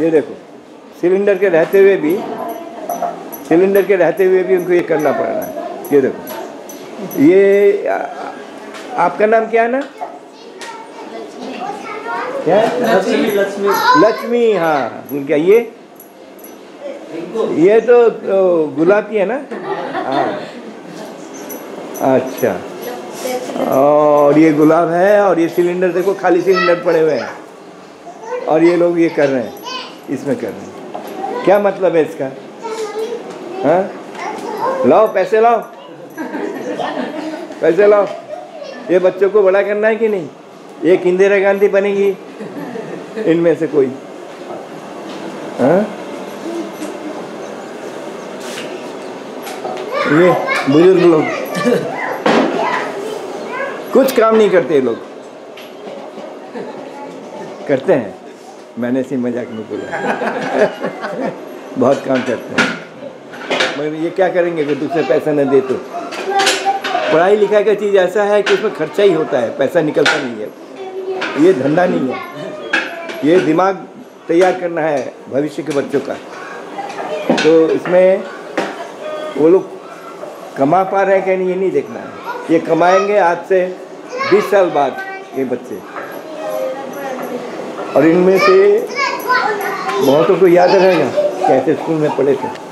ये देखो सिलेंडर के रहते हुए भी सिलेंडर के रहते हुए भी उनको ये करना पड़ रहा है। ये देखो ये आ, आपका नाम क्या है ना? क्या लक्ष्मी लक्ष्मी। लक्ष्मी हाँ उनका ये ये तो, तो गुलाबी है ना? हाँ। अच्छा। और ये गुलाब है और ये सिलेंडर देखो खाली सिलेंडर पड़े हुए हैं। और ये लोग ये कर रहे हैं। इसमें कर रहे हैं। क्या मतलब है इसका? हाँ? लाओ, पैसे लाओ। पैसे लाओ। ये बच्चों को बड़ा करना है कि नहीं? एक इंदिरा गांधी बनेगी, इनमें से कोई। हाँ? ये बुज़ुर्ग लोग। कुछ काम नहीं करते ये लोग। करते हैं। मैंने इसी मज़ाक में बोला। बहुत काम करते हैं। मगर ये क्या करेंगे, अगर दूसरे पैसा न दे तो? पढ़ाई लिखाई का चीज़ ऐसा है कि उसमें खर्चा ही होता है, पैसा निकलता नहीं है। ये धंधा नहीं है। ये दिमाग तैयार करना है भविष्य के बच्चों का। तो इसमें वो लोग कमा पा रहे हैं कि नहीं, ये नहीं देखना है। ये कमाएँगे आज से 20 साल बाद ये बच्चे। और इनमें से बहुतों को याद रहेगा कैसे स्कूल में पढ़े थे।